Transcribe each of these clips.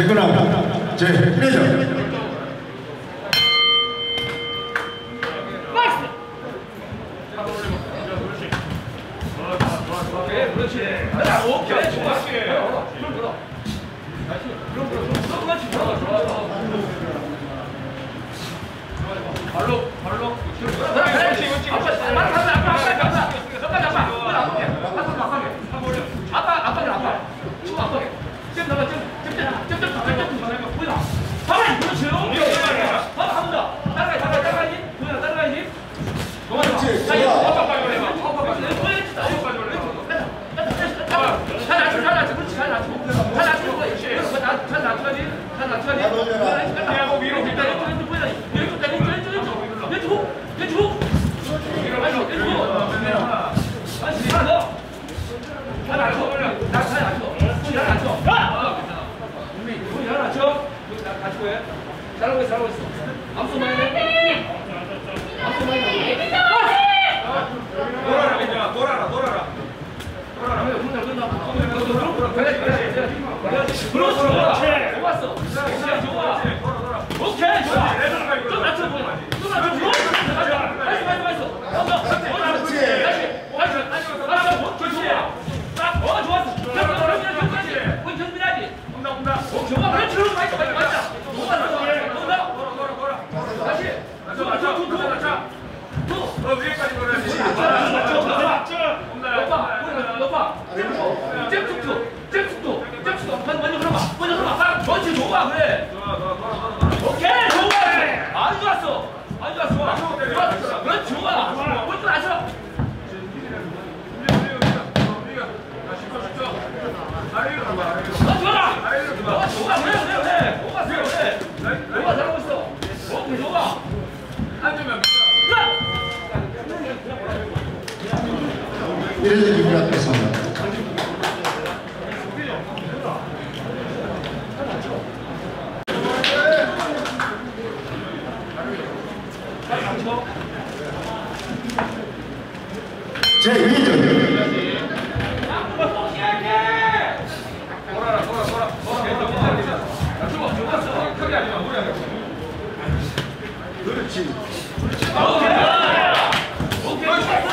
세근왕 제1회전 발로 발로 그렇지 그렇지 아빠 아빠 아빠 아빠 아빠 아빠 아빠 아빠 아빠 친구 아빠 좀 나가 좀좀좀좀 좀좀 보자 봐봐 그렇죠 봐봐 한번 더 따라가 따라가 따라가지 보자 따라가지 그렇지 아빠 빨리 해봐 아빠 빨리 해 보여줬다 아빠 빨리 해 잘 낮춰 잘 낮춰 그렇지 잘 낮춰 잘 낮추는 거야 잘 낮춰야지 잘 낮춰야지 야 뭐 위로 밑에 왼쪽 보여야 왼쪽 왼쪽 왼쪽 왼쪽 왼쪽 왼쪽 위로 왼쪽 왼쪽 아니 하나 더 잘 낮춰 나잘 낮춰 잘 낮춰 우리 우리 잘 낮춰 낮추고 해 잘하고 있어 잘하고 있어 앞서 많이 해 앞서 많이 해 돌아라 그냥 돌아라 돌아라 그렇지 좋았어 오케이 좋아 오케이 좋아 좀 낮춰 보여 좀 낮춰 보여 nice nice nice 그렇지 nice nice 그렇지 어 좋았어 경민하지 거기 경민하지 온다 온다 어 좋아 그렇지 그렇지 맞다 맞다 맞다 좋았어 좋았어 돌아 돌아 돌아 다시 낮춰 낮춰 낮춰 낮춰 또 너 위에까지 돌아야지 그렇지 좋아 그래 좋아 좋아 돌아 돌아 오케이 좋아. 아주 좋았어. 아주 좋았어. 좋아. 좋아. 좋아 아 좋아 어 좋아. 그래 그래 좋아 그래. 그래 좋아. 좋아 1회전 기분 앞에서는 제 2전 그렇지. 오케이 오케이.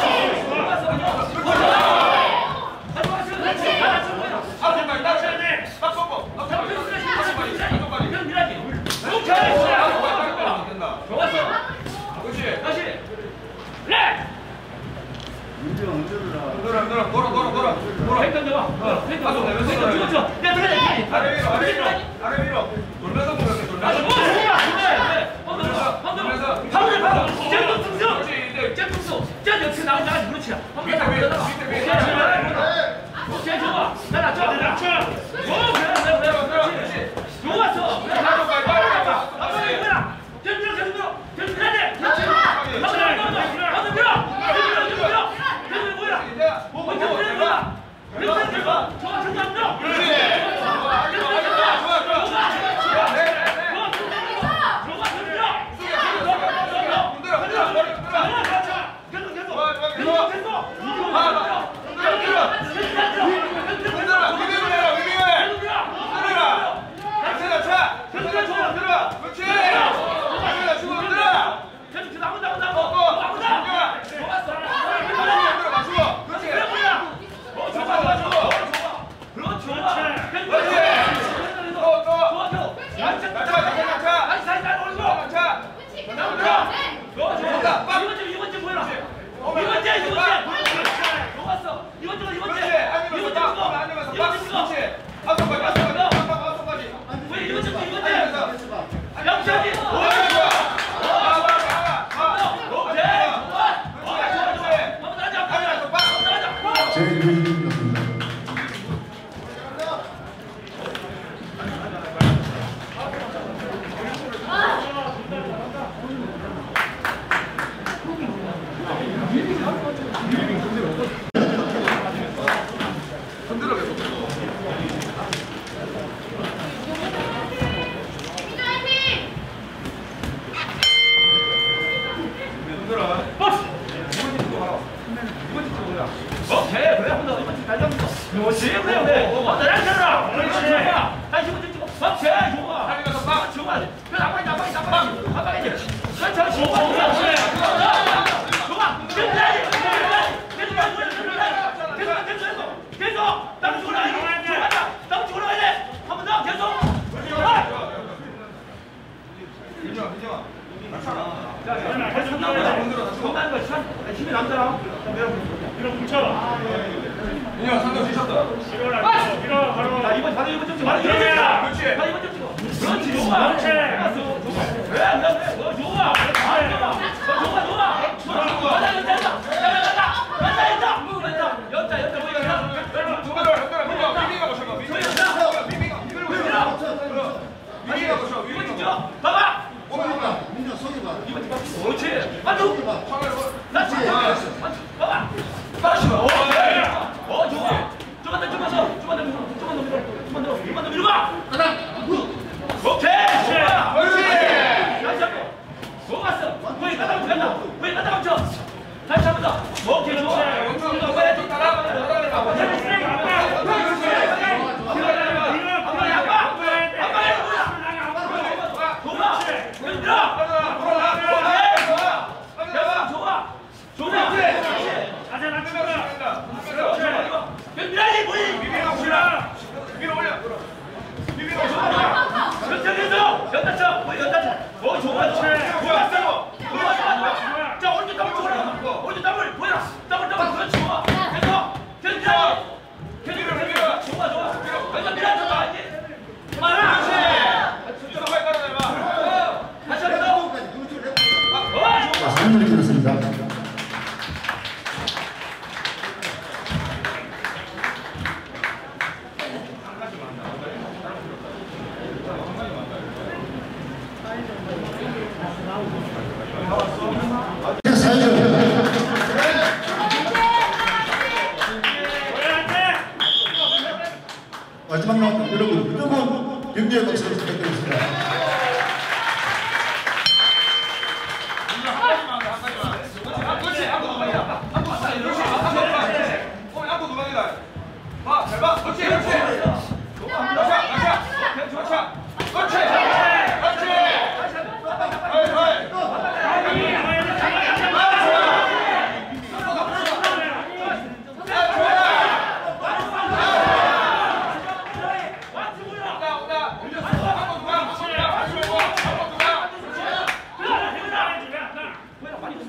돌아 돌아 돌아 돌아 놀아. 놀아. 일단 내가 일단 내가 일단 찍어 야 들어가 아래 위로 아래 위로 아래 위로 또또 낮춰 낮춰 낮춰 낮춰 그렇지 앉으면서 빡 앉으면서 빡 그렇지 앞서까지 어? 쟤 그래 이만 달려. 그렇지 힘이 남잖아. 민영 상대 지셨다. 자, 이번 바로 이번 좀 찍어. 바로 이번 좀 찍어. 그렇지. 바로 이번 좀 찍어. 그렇지, 좋아. 그렇지. 왜안 돼? 어, 좋아. 아, 좋아. 어, 좋아, 좋아. 좋아. 가자, 연자, 연자. 가자, 가자. 연자, 연자. 연자, 연자, 뭐 이거. 누가들 형들아 민영 비비가 보셔봐. 비비가 비비가 비비가 보셔. 비비가 보셔. 이번 좀 비비가 찍어. 봐봐. 오른발 민정 속이 봐 이번 좀 봐. 그렇지. 만두. 보셔. 나 진짜. 만두. 봐봐. 빠르시 마. 오, 네. 어, 좋아. 좀만 더, 좀만 더. 좀만 더 밀어. 좀만 더 밀어. 좀만 더. 좀만 더 밀어봐. 오케이. 좋아. 그렇지. 다시 한 번. 좋았어. 거기 가다 멈춰. 간다. 거기 가다 멈춰. 다시 한 번 더. 오케이, 좋아. 원투 이거 원투 빨리 원투 따라 따라 비비가 보시라. 비비가 올려. 비비가 보시라. 자, 오른쪽 더블 쳐라. 오른쪽 더블 보여라. 더블 더블 그렇지. 좋아. 계속. 계속 밀어야지. 계속 밀어. 좋아, 좋아. 왼쪽 밀어줘. 알지? 그만하. 다시 한번 어, 좋아. 자 3분이 지났습니다 마지막 여러분 뜨거운 격려의 박수를 부탁드리겠습니다. 그렇지. 한번 도망이다. 한번 왔다. 그렇지. 한번 봐. 어, 한번 도망이다. 봐, 잘 봐. 그렇지, 그렇지. 가자, 가자. 가자. 그렇지. 그렇지. 하이, 하이. 온다, 온다. 한번 도망. 한번 도망. 한번 도망.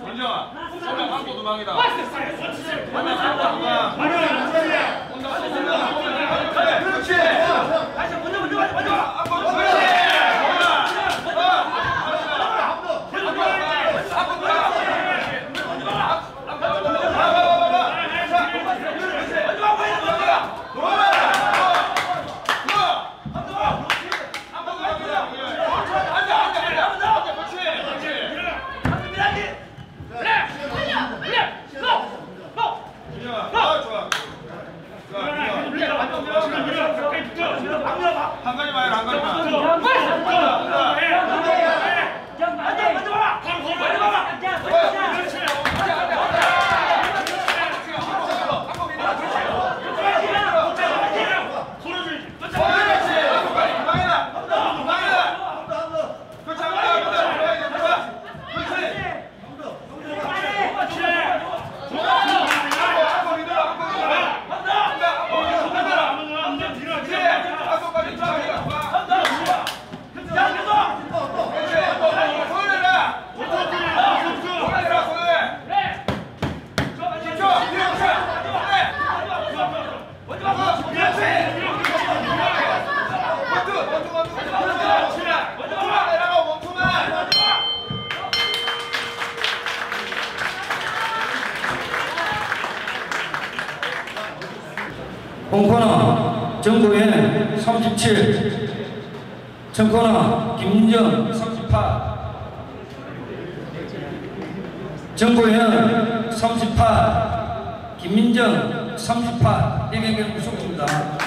민정아, 소명 한번 도망이다. 한번 한번 도망. 온다, 온다, 온다. 그렇지. 다시 먼저 먼저 먼저 먼저. 한번 그렇지. 먼저 와 보이는 거야. 한번 밀어야지. 그래. 그래. 너. 너. 밀어. 막 밀어봐. 한 가지만 한 홍코너 정구현 37 청코너 김민정 38 정구현 38 김민정 38 이게 우승입니다.